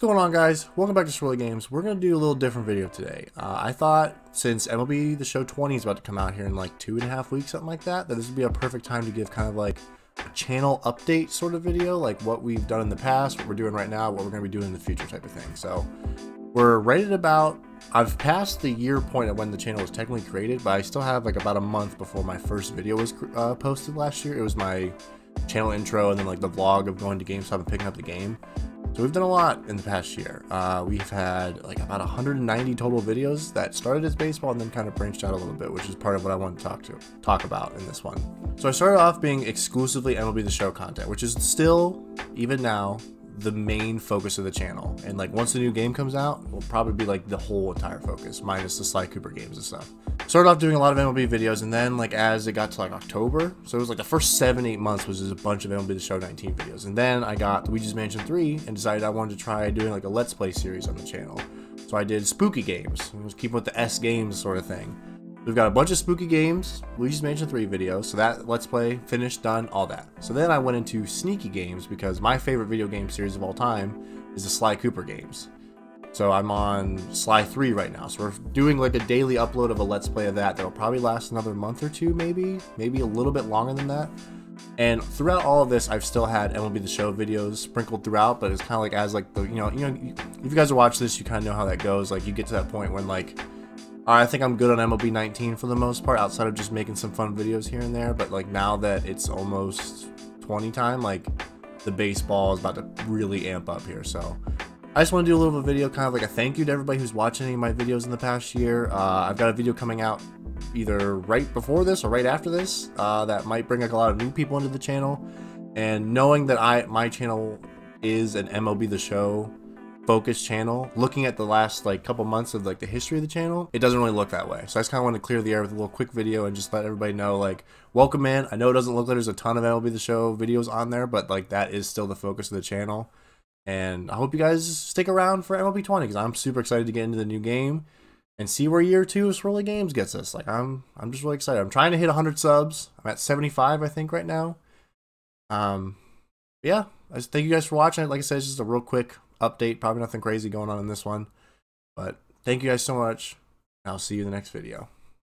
going on guys? Welcome back to Swirly Games. We're going to do a little different video today. Uh, I thought since MLB The Show 20 is about to come out here in like two and a half weeks, something like that, that this would be a perfect time to give kind of like a channel update sort of video, like what we've done in the past, what we're doing right now, what we're going to be doing in the future type of thing. So we're right at about, I've passed the year point of when the channel was technically created, but I still have like about a month before my first video was uh, posted last year. It was my channel intro and then like the vlog of going to GameStop and picking up the game. So we've done a lot in the past year. Uh, we've had like about 190 total videos that started as baseball and then kind of branched out a little bit, which is part of what I want to talk to talk about in this one. So I started off being exclusively MLB The Show content, which is still, even now, the main focus of the channel. And like once the new game comes out, will probably be like the whole entire focus, minus the Sly Cooper games and stuff. Started off doing a lot of MLB videos, and then like as it got to like October, so it was like the first seven, eight months was just a bunch of MLB The Show 19 videos. And then I got Luigi's Mansion 3 and decided I wanted to try doing like a Let's Play series on the channel. So I did spooky games. Was keeping with the S games sort of thing. We've got a bunch of spooky games, Luigi's Mansion 3 videos, so that Let's Play, finished, done, all that. So then I went into sneaky games because my favorite video game series of all time is the Sly Cooper games. So I'm on Sly 3 right now, so we're doing like a daily upload of a Let's Play of that that'll probably last another month or two maybe, maybe a little bit longer than that. And throughout all of this, I've still had MLB The Show videos sprinkled throughout, but it's kind of like as like the, you know, you know, if you guys are watching this, you kind of know how that goes. Like you get to that point when like, I think I'm good on MLB 19 for the most part, outside of just making some fun videos here and there. But like now that it's almost 20 time, like the baseball is about to really amp up here. So I just want to do a little video, kind of like a thank you to everybody who's watching any of my videos in the past year. Uh, I've got a video coming out either right before this or right after this uh, that might bring like a lot of new people into the channel. And knowing that I my channel is an MLB The Show focused channel, looking at the last like couple months of like the history of the channel, it doesn't really look that way. So I just kind of want to clear the air with a little quick video and just let everybody know like, welcome in. I know it doesn't look like there's a ton of MLB The Show videos on there, but like that is still the focus of the channel. And I hope you guys stick around for MLB 20 because I'm super excited to get into the new game and see where year two of Swirly Games gets us. Like I'm, I'm just really excited. I'm trying to hit 100 subs. I'm at 75, I think, right now. Um, yeah. I just thank you guys for watching. Like I said, it's just a real quick update. Probably nothing crazy going on in this one, but thank you guys so much. I'll see you in the next video.